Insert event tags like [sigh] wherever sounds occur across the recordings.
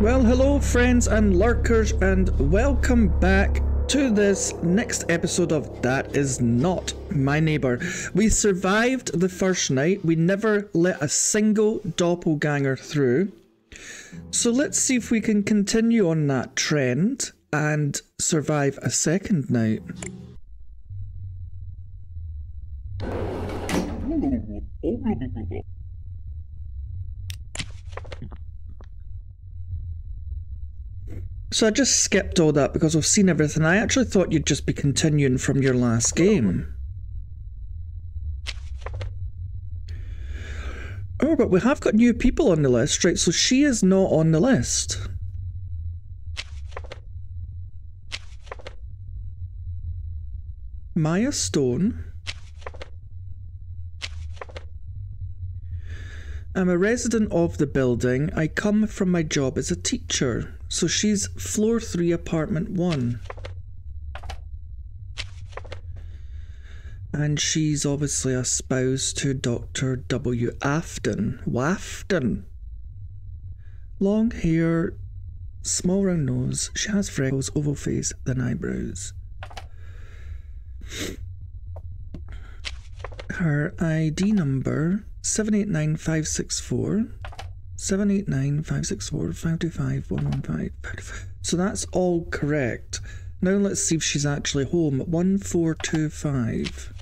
Well, hello, friends and lurkers, and welcome back to this next episode of That Is Not My Neighbour. We survived the first night, we never let a single doppelganger through. So let's see if we can continue on that trend and survive a second night. [laughs] So I just skipped all that because I've seen everything. I actually thought you'd just be continuing from your last game. Oh, but we have got new people on the list, right? So she is not on the list. Maya Stone. I'm a resident of the building. I come from my job as a teacher. So she's floor three, apartment one. And she's obviously a spouse to Dr. W. Afton. Wafton. Long hair, small round nose. She has freckles, oval face, thin eyebrows. Her ID number 789564. 789-564-525-115. So that's all correct. Now let's see if she's actually home. 1425.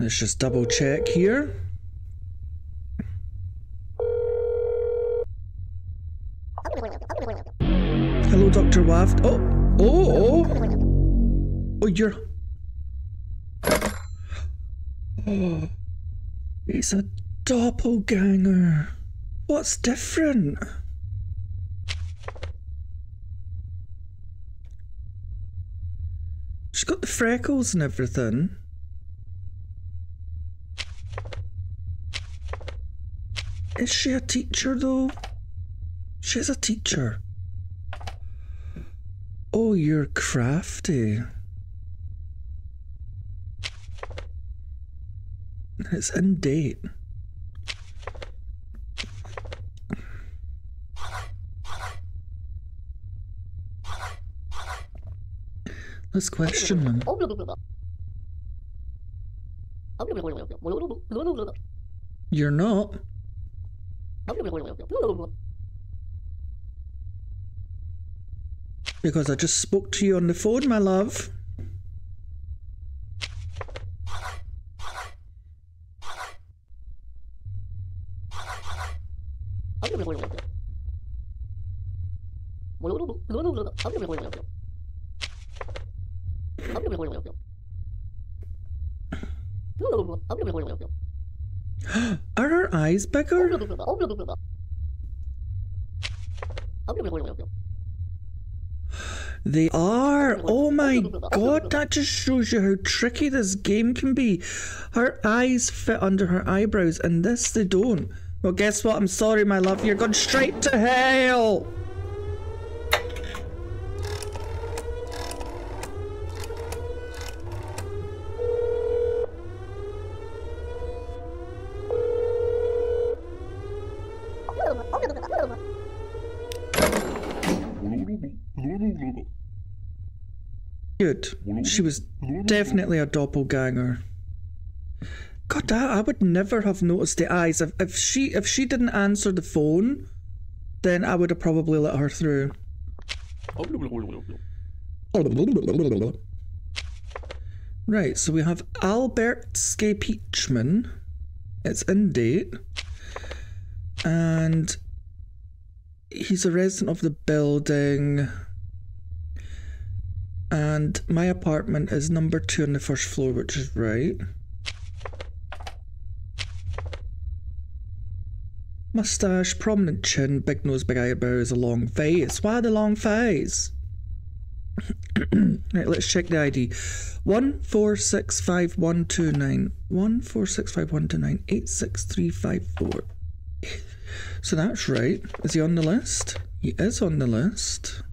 Let's just double check here. Hello, Dr. Waft. Oh, oh, oh. Oh, you're Oh, he's a doppelganger. What's different? She's got the freckles and everything. Is she a teacher though? She's a teacher. Oh, you're crafty. [laughs] It's in date. Let's question them. You're not. Because I just spoke to you on the phone, my love. Are her eyes bigger? They are. Oh my god, that just shows you how tricky this game can be. Her eyes fit under her eyebrows, and this they don't. Well, guess what? I'm sorry, my love. You're going straight to hell. Good. She was definitely a doppelganger. God, I, I would never have noticed the eyes. If, if she if she didn't answer the phone, then I would have probably let her through. Right, so we have Albert Skapeachman. It's in date. And he's a resident of the building. And my apartment is number two on the first floor, which is right. Mustache, prominent chin, big nose, big eyebrows, a long face. Why the long face? [clears throat] right, let's check the ID. One four six five one two nine. One four six five one two nine eight six three five four. So that's right. Is he on the list? He is on the list.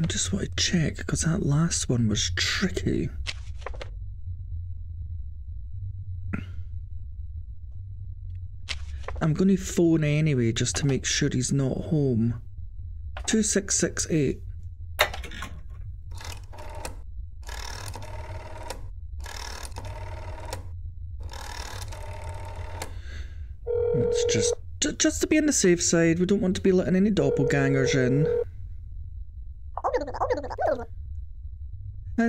I just want to check because that last one was tricky. I'm going to phone anyway just to make sure he's not home. 2668. It's just, just to be on the safe side. We don't want to be letting any doppelgangers in.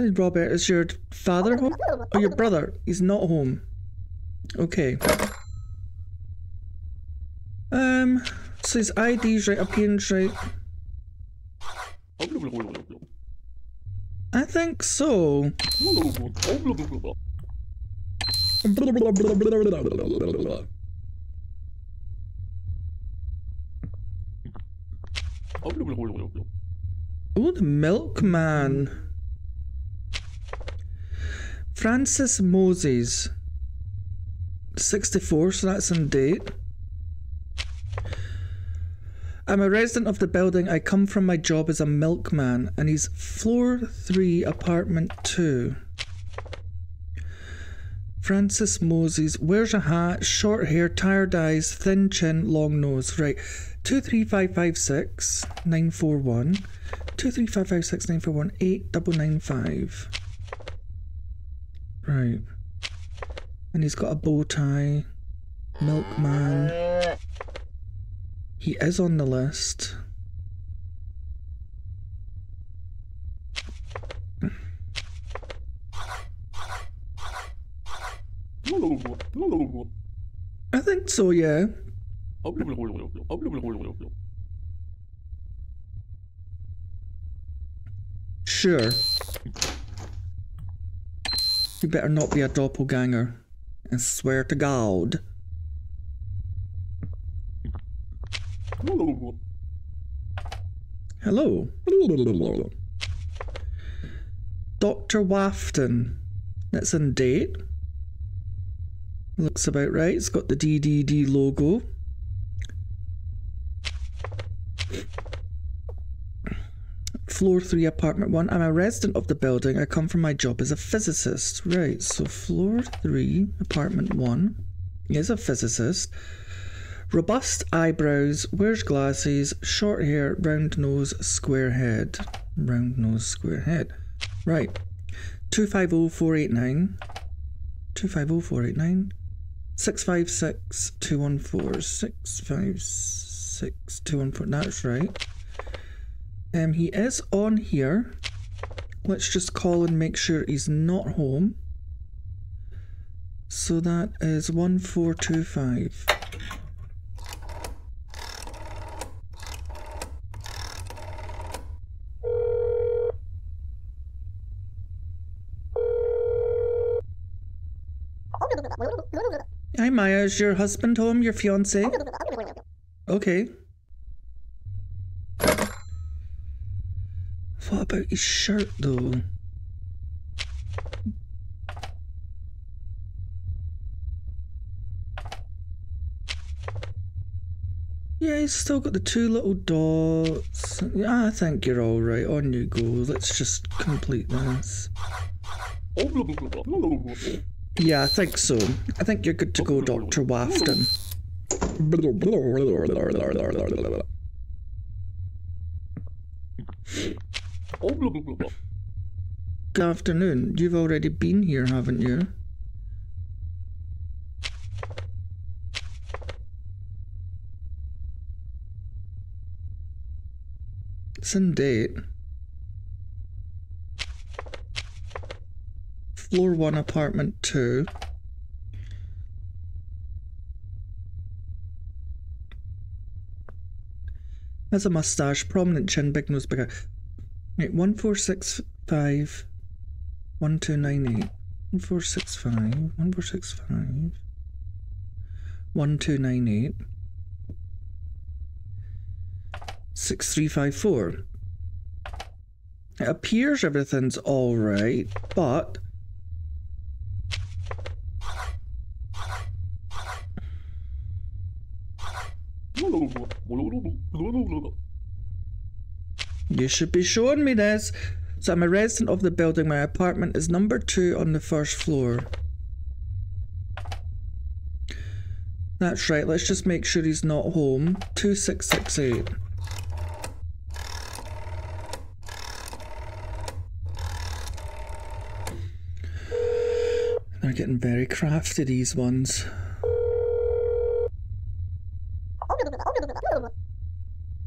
Robert, is your father home? Or your brother? He's not home. Okay. Um, so his ID's right, appearance right. I think so. Oh, the milkman. Francis Moses. 64, so that's in date. I'm a resident of the building. I come from my job as a milkman, and he's floor 3, apartment 2. Francis Moses wears a hat, short hair, tired eyes, thin chin, long nose. Right. 23556 941 23556 941 8995. Right. And he's got a bow tie. Milkman. He is on the list. I think so, yeah. Sure. You better not be a doppelganger. I swear to God. Hello. Dr. Wafton. That's in date. Looks about right. It's got the DDD logo. Floor 3, apartment 1. I'm a resident of the building. I come from my job as a physicist. Right, so floor 3, apartment 1. He is a physicist. Robust eyebrows, wears glasses, short hair, round nose, square head. Round nose, square head. Right. 250489. 250489. 656 214. 656 214. That's right. Um, he is on here. Let's just call and make sure he's not home. So that is 1425. Hi Maya, is your husband home, your fiance? [laughs] Okay. What about his shirt though? Yeah, he's still got the two little dots. Yeah, I think you're alright. On you go. Let's just complete this. Yeah, I think so. I think you're good to go, Dr. Wafton. Good afternoon. You've already been here, haven't you? It's in date. Floor 1, apartment 2. Has a mustache, prominent chin, big nose, big eye. Right, 1465 1298. 1465 1465 1298 6354. It appears everything's alright, but [laughs] You should be showing me this. So I'm a resident of the building. My apartment is number two on the first floor. That's right, let's just make sure he's not home. 2668. They're getting very crafty, these ones.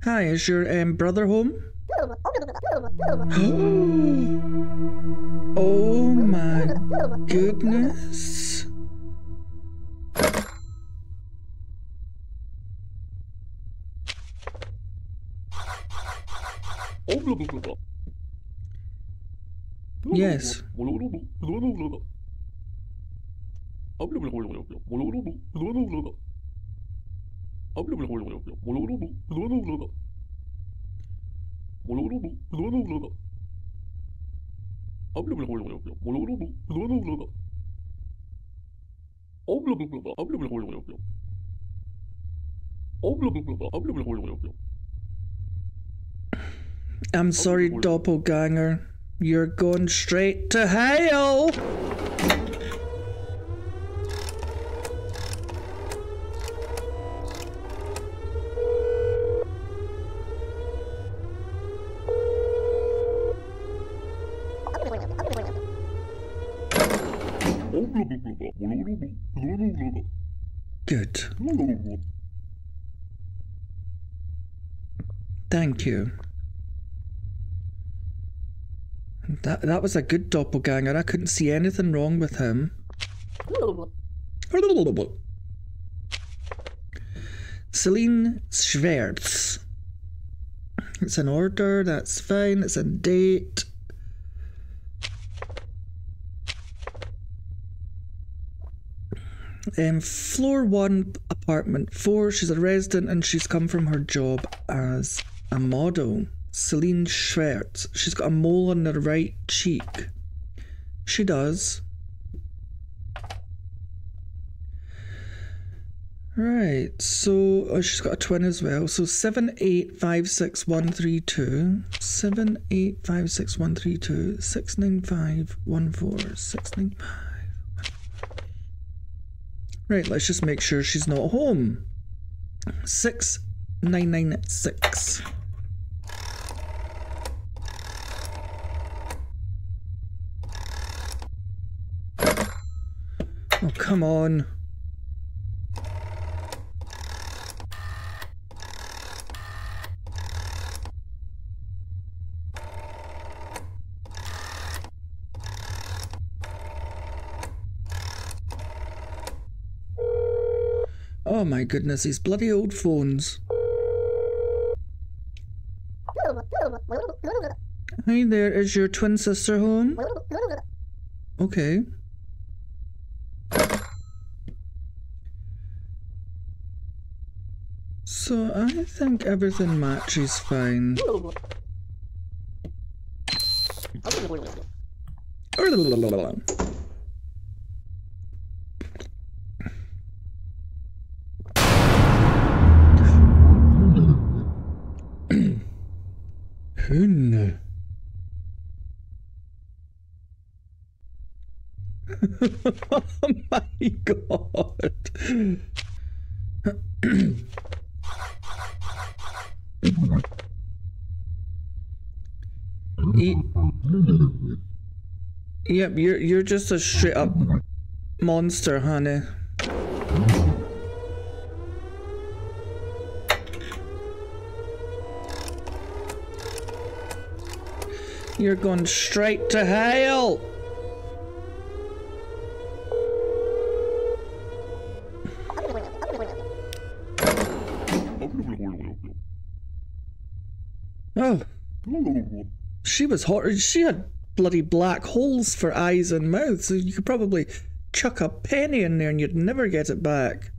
Hi, is your um, brother home? [gasps] oh my goodness. Yes. [laughs] I'm sorry, doppelganger. You're going straight to hell. Good. Thank you. That that was a good doppelganger. I couldn't see anything wrong with him. Celine Schwertz. It's an order, that's fine. It's a date. Um, floor one, apartment four. She's a resident and she's come from her job as a model. Celine Schwertz. She's got a mole on her right cheek. She does. Right, so oh, she's got a twin as well. So seven eight five six one three two, seven eight five six one three two, six nine five one four, six nine five. Right, let's just make sure she's not home. Six nine nine six. Oh, come on. Oh my goodness, these bloody old phones. Hi there, is your twin sister home? Okay. So I think everything matches fine. Hun. [laughs] oh my god. [clears throat] yep, you're you're just a straight up monster, honey. You're going straight to hell. Oh. She was hot. She had bloody black holes for eyes and mouth, so you could probably chuck a penny in there and you'd never get it back.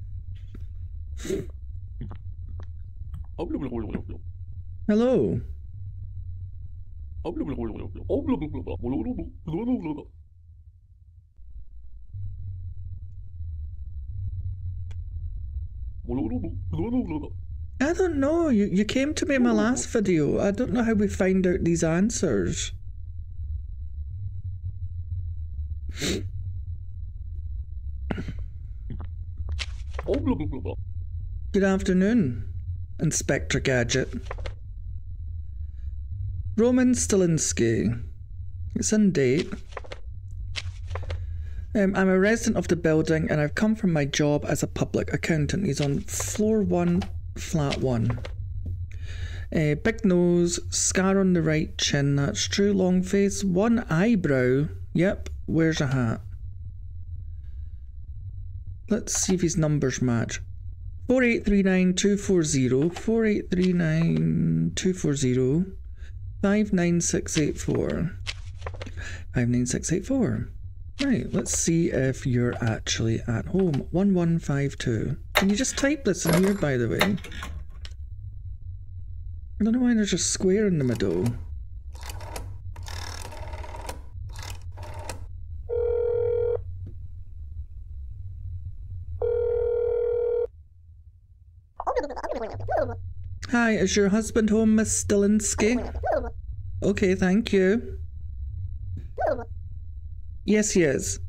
Hello. [laughs] I don't know. You, you came to me in my last video. I don't know how we find out these answers. Good afternoon, Inspector Gadget. Roman Stilinski. It's in date. Um, I'm a resident of the building and I've come from my job as a public accountant. He's on floor one, flat one. Uh, big nose, scar on the right chin, that's true. Long face, one eyebrow. Yep, wears a hat. Let's see if his numbers match. 4839240, 4839240, 59684. 59684. Right, let's see if you're actually at home. 1152. Can you just type this in here, by the way? I don't know why there's a square in the middle. Hi, is your husband home, Miss Stilinski? Okay, thank you. Yes, he is.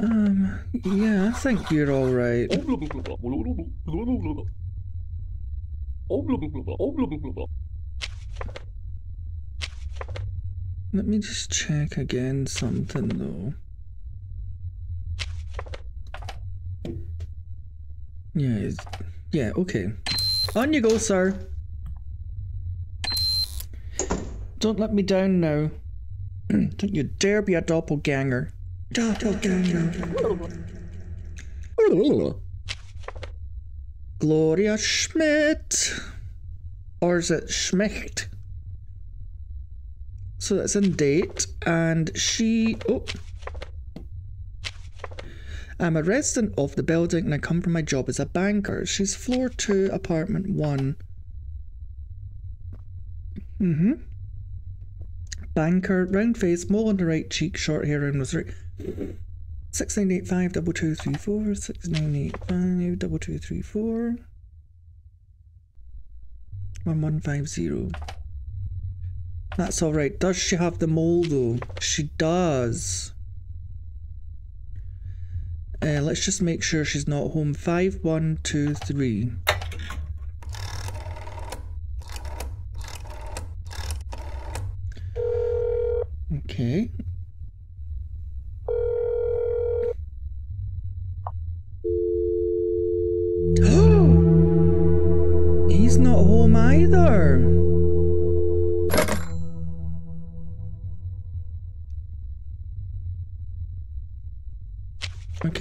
Um, yeah, I think you're alright. Let me just check again something though. Yeah, yeah, okay. On you go, sir. Don't let me down now. [clears throat] Don't you dare be a doppelganger. Doppelganger. Gloria Schmidt. Or is it Schmidt? So that's in date, and she. Oh. I'm a resident of the building and I come from my job as a banker. She's floor two, apartment one. Mm hmm. Banker, round face, mole on the right cheek, short hair around the right. 6985 double two three four six nine eight five double two three four one one five zero. That's all right. Does she have the mole though? She does. Uh, let's just make sure she's not home. Five, one, two, three. Okay.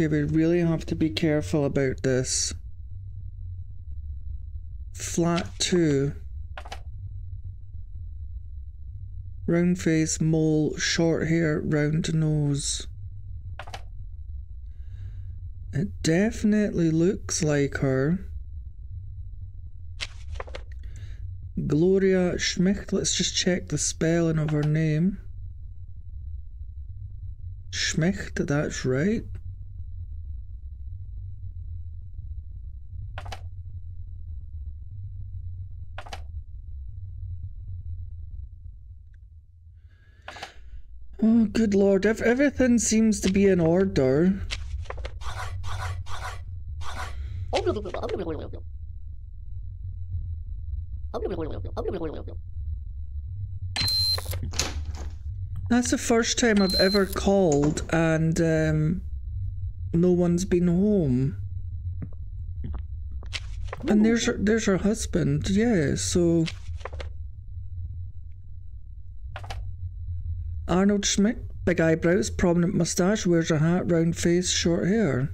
We really have to be careful about this. Flat 2. Round face, mole, short hair, round nose. It definitely looks like her. Gloria Schmidt. Let's just check the spelling of her name. Schmidt, that's right. Oh, good lord, if everything seems to be in order. That's the first time I've ever called and um, no one's been home. And there's her, there's her husband, yeah, so... Arnold Schmidt, big eyebrows, prominent moustache, wears a hat, round face, short hair.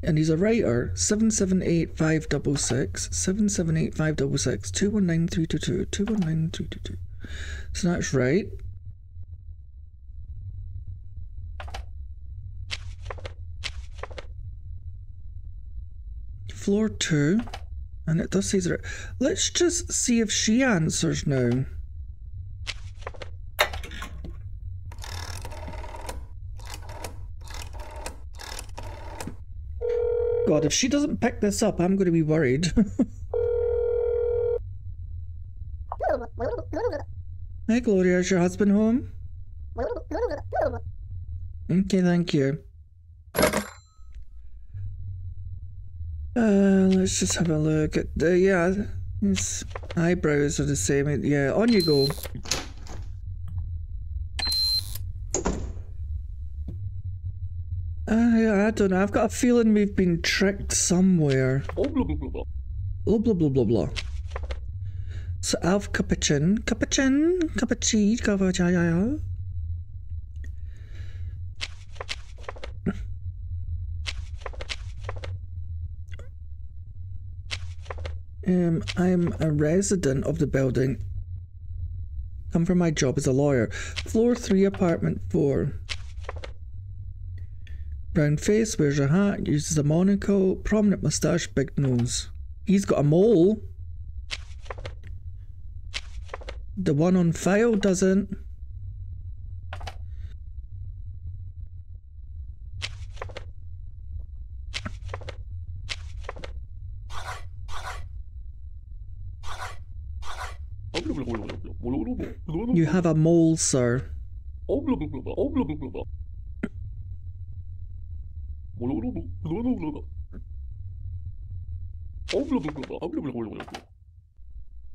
And he's a writer. 778566, 778566, 219322, 219322. So that's right. Floor two. And it does say that. Let's just see if she answers now. God, if she doesn't pick this up, I'm going to be worried. [laughs] Hey, Gloria, is your husband home? Okay, thank you. Uh, let's just have a look at the, yeah, his eyebrows are the same. Yeah, on you go. Uh, I don't know. I've got a feeling we've been tricked somewhere. Oh, blah, blah, blah, blah. Blah blah blah blah blah. So Alf Capuchin, Capuchin, Capuchin, Capuchin. Um, I'm a resident of the building. Come for my job as a lawyer. Floor three, apartment four. Brown face, wears a hat, uses a monocle, prominent moustache, big nose. He's got a mole. The one on file doesn't. [laughs] You have a mole, sir.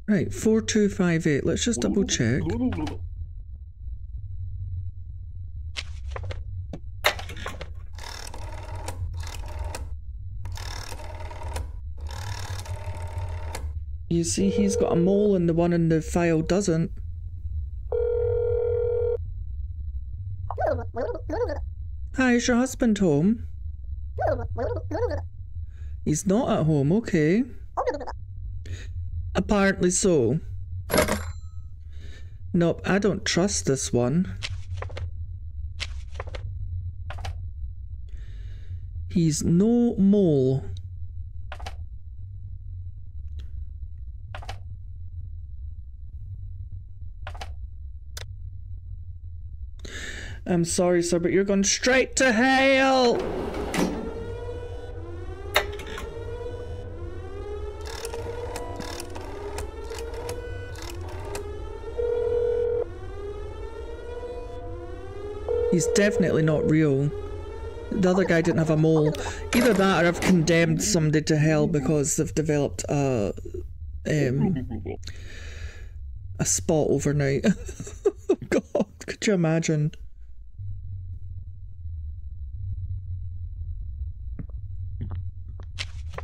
Right, 4258. Let's just double check. You see, he's got a mole and the one in the file doesn't. Hi, is your husband home? He's not at home, okay. Apparently so. Nope, I don't trust this one. He's no mole. I'm sorry, sir, but you're going straight to hell! He's definitely not real. The other guy didn't have a mole. Either that or I've condemned somebody to hell because they've developed a um a spot overnight. [laughs] God, could you imagine?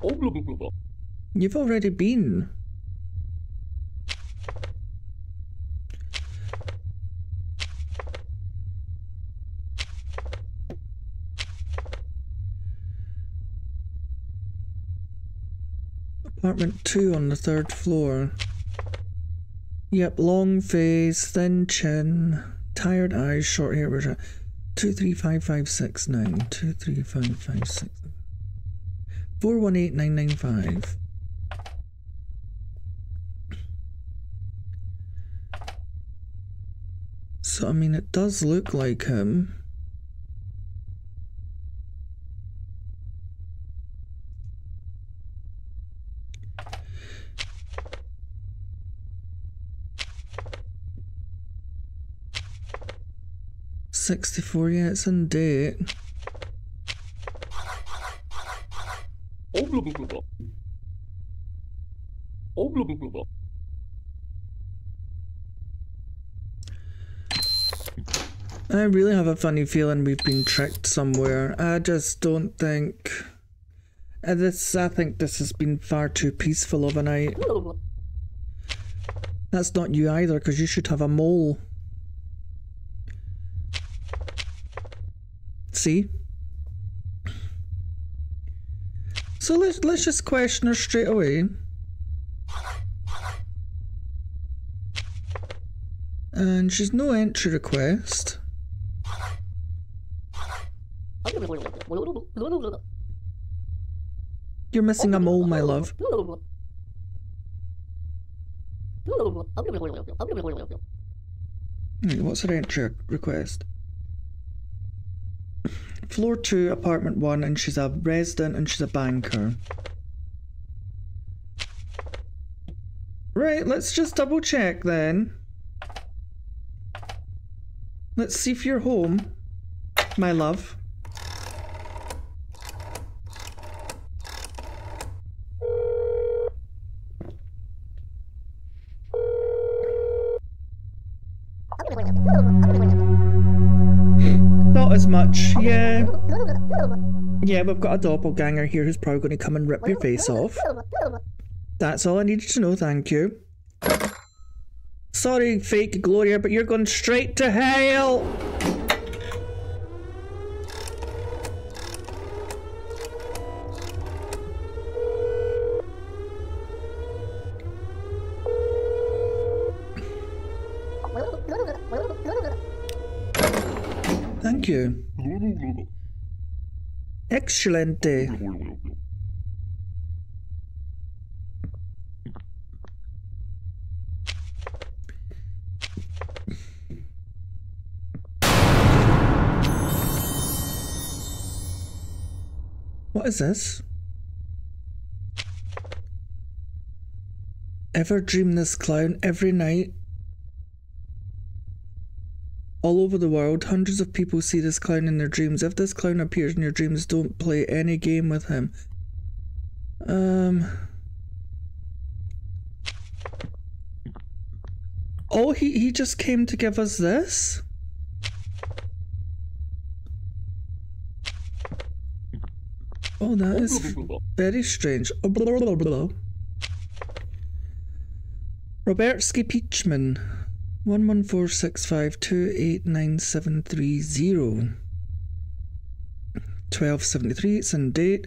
Oh. You've already been. Apartment 2 on the third floor. Yep, long face, thin chin, tired eyes, short hair. Where's that? 235569. 235569. 418995. So, I mean, it does look like him. Sixty-four, yeah, it's in date. Oh, blah, blah, blah, blah. Oh, blah, blah, blah, blah. I really have a funny feeling we've been tricked somewhere. I just don't think. Uh, this, I think this has been far too peaceful of a night. That's not you either, because you should have a mole. See? So let's let's just question her straight away. And she's no entry request. You're missing a mole, my love. What's her entry request? Floor 2, apartment 1, and she's a resident and she's a banker. Right, let's just double check then. Let's see if you're home. my love. Yeah. Yeah, we've got a doppelganger here who's probably going to come and rip your face off. That's all I needed to know, thank you. Sorry, fake Gloria, but you're going straight to hell! [laughs] Thank you. Excellent. What is this? Ever dream this clown every night? All over the world, hundreds of people see this clown in their dreams. If this clown appears in your dreams, don't play any game with him. Um. Oh, he, he just came to give us this? Oh, that is very strange. Robertsky Peachman. One one four six five two eight nine seven three zero. Twelve seventy three. It's in date.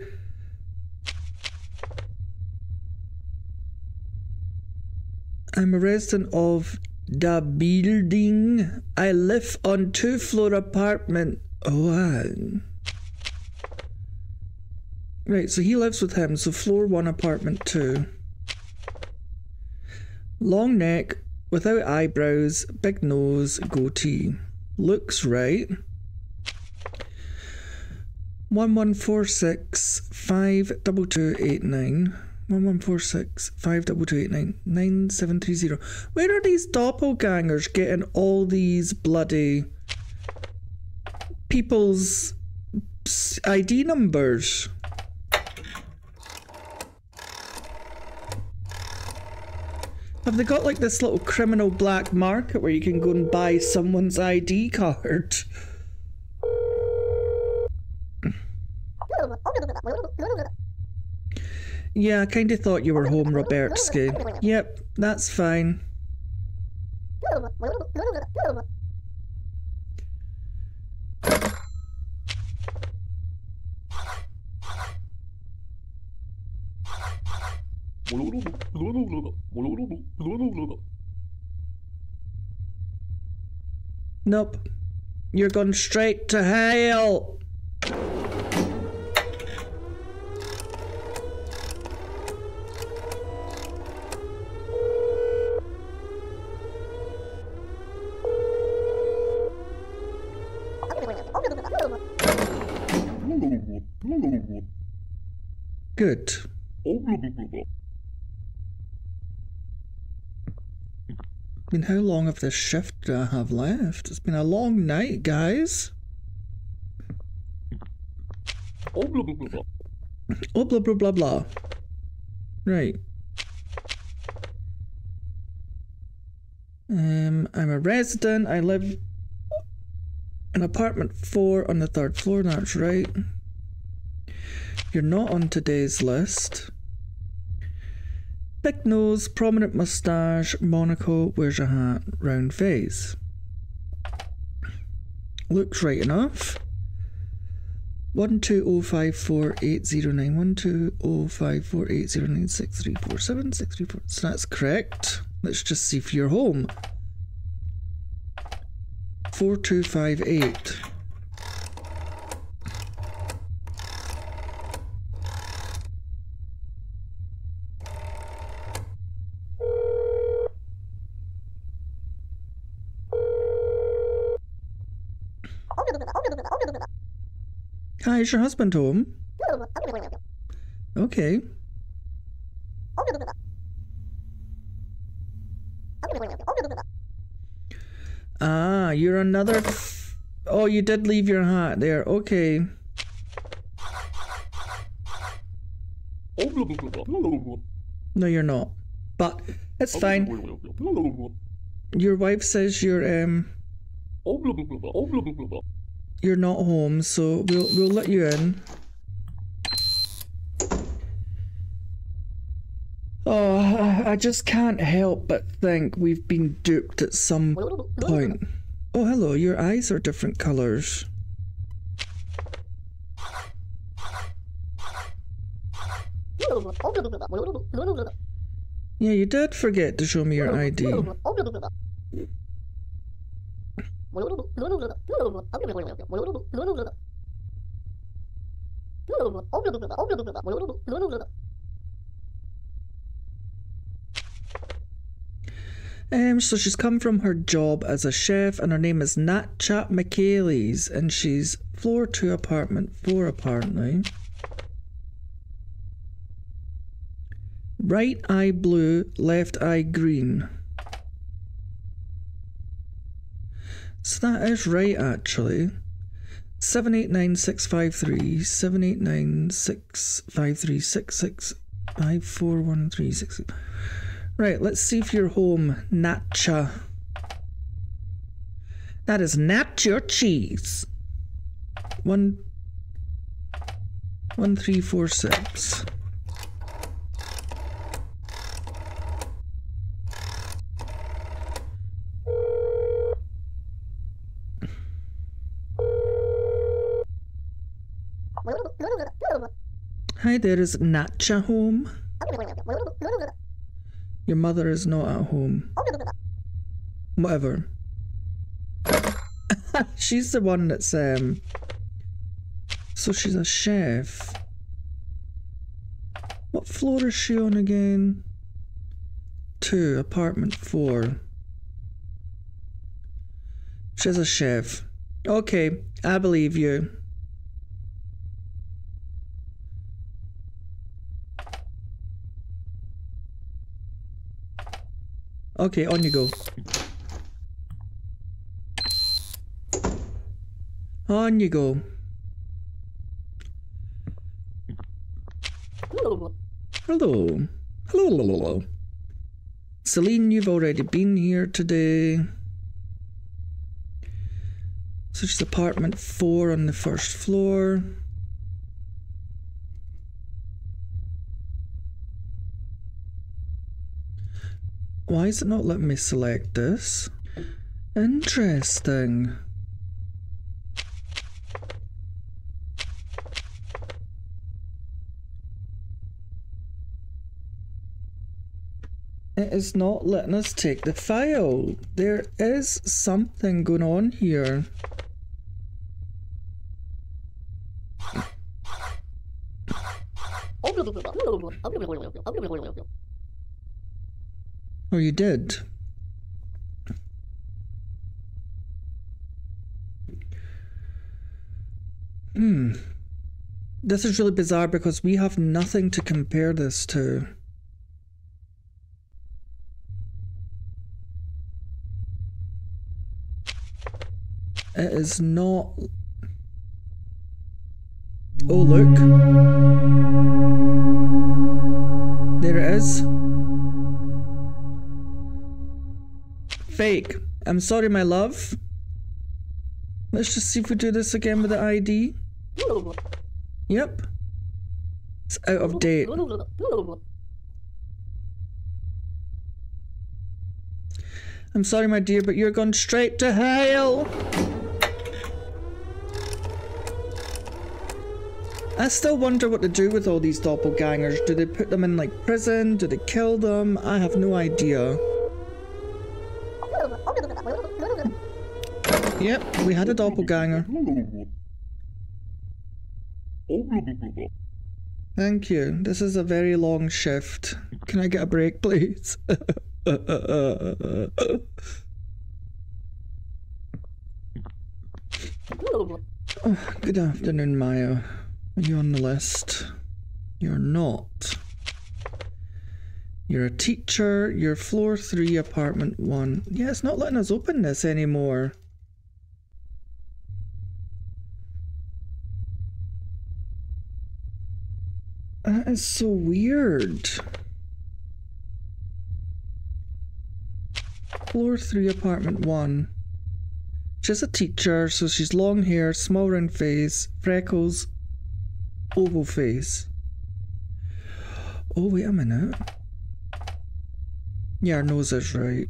I'm a resident of the building. I live on two floor apartment. Wow. Right, so he lives with him. So floor one, apartment two. Long neck, without eyebrows, big nose, goatee. Looks right. One one four six five double two eight nine. One one four six five double two eight nine nine seven three zero. Where are these doppelgangers getting all these bloody people's ID numbers? Have they got like this little criminal black market where you can go and buy someone's ID card? Yeah, I kind of thought you were home, Robertsky. Yep, that's fine. [laughs] Nope. You're going straight to hell. Good. I mean, how long of this shift do I have left? It's been a long night, guys. Oh, blah, blah, blah, blah. Right. Um, I'm a resident. I live in apartment four on the third floor. That's right. You're not on today's list. Big nose, prominent moustache, monocle, wears a hat, round face. Looks right enough. 120548091, 120548096347634. So that's correct. Let's just see if you're home. 4258. Your husband home? Okay. Ah, you're another. Oh, you did leave your hat there. Okay. No, you're not. But it's fine. Your wife says you're um you're not home, so we'll we'll let you in. Oh, I- I just can't help but think we've been duped at some point. Oh, hello, your eyes are different colors. Yeah, you did forget to show me your ID. Um, so she's come from her job as a chef, and her name is Natcha Michaelis, and she's floor two, apartment four, apparently. Right eye blue, left eye green. So that is right, actually. 789653, 78965366541366. Right, let's see if you're home, Natcha. That is Natcha cheese. One, one, three, four, six. Hi there, is Natcha home? Your mother is not at home. Whatever. [laughs] she's the one that's um. So she's a chef. What floor is she on again? Two, apartment four. She's a chef. Okay, I believe you. Okay, on you go. On you go. Hello. Hello, hello, hello. Celine, you've already been here today. So she's apartment four on the first floor. Why is it not letting me select this? Interesting. It is not letting us take the file. There is something going on here. Oh, you did? Hmm. This is really bizarre because we have nothing to compare this to. It is not. Oh, look. There it is. Fake. I'm sorry, my love. Let's just see if we do this again with the ID. Yep. It's out of date. I'm sorry, my dear, but you're going straight to hell. I still wonder what to do with all these doppelgangers. Do they put them in like prison? Do they kill them? I have no idea. Yep, we had a doppelganger. Thank you. This is a very long shift. Can I get a break, please? [laughs] Good afternoon, Maya. Are you on the list? You're not. You're a teacher. You're floor three, apartment one. Yeah, it's not letting us open this anymore. That is so weird. Floor 3, apartment 1. She's a teacher, so she's long hair, small round face, freckles, oval face. Oh, wait a minute. Yeah, our nose is right.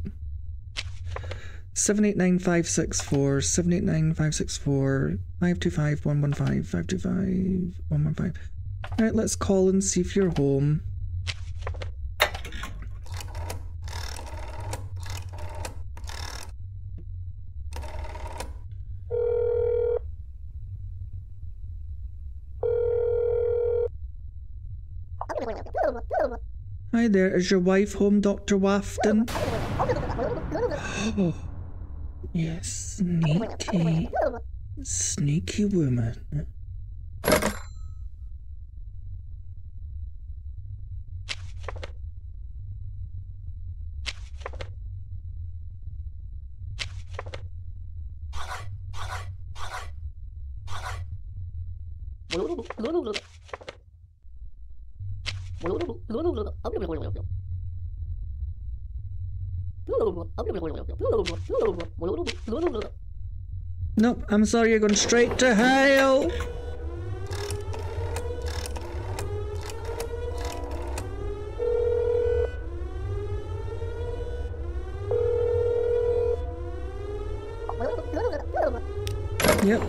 789564, 789564, 525 115, 525 115. Alright, let's call and see if you're home. Hi there, is your wife home, Dr. Wafton? [gasps] yes, sneaky, sneaky woman. Nope, I'm sorry, you're going straight to hell. Yep.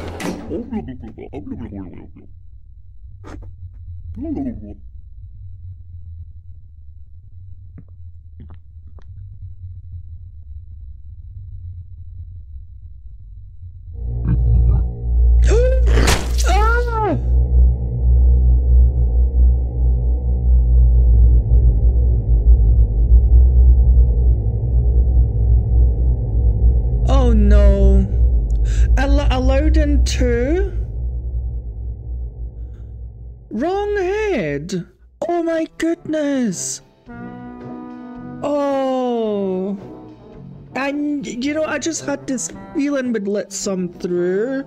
Two? Wrong head. Oh my goodness. Oh. And you know, I just had this feeling we'd let some through.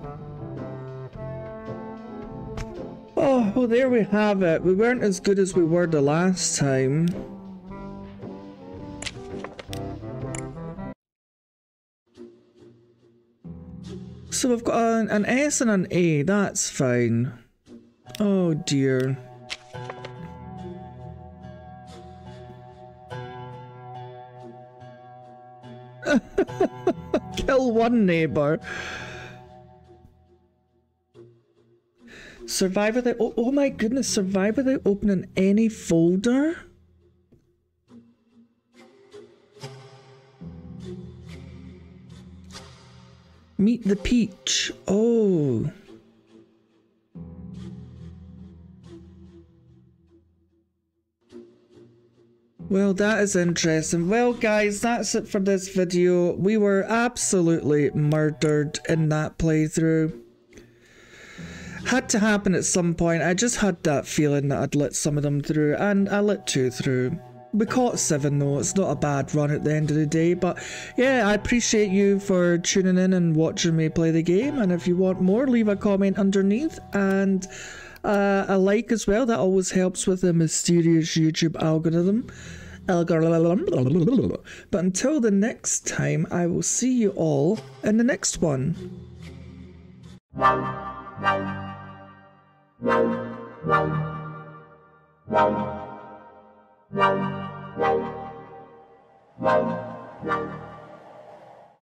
Oh, well, there we have it. We weren't as good as we were the last time. So we've got an, an S and an A. That's fine. Oh dear. [laughs] Kill one neighbor. Survive without. Oh, oh my goodness! Survive without opening any folder. Meet the peach. Oh. Well, that is interesting. Well, guys, that's it for this video. We were absolutely murdered in that playthrough. Had to happen at some point. I just had that feeling that I'd let some of them through, and I let two through. We caught seven though, it's not a bad run at the end of the day, but yeah, I appreciate you for tuning in and watching me play the game, and if you want more, leave a comment underneath, and uh, a like as well, that always helps with the mysterious YouTube algorithm. But until the next time, I will see you all in the next one. Wow.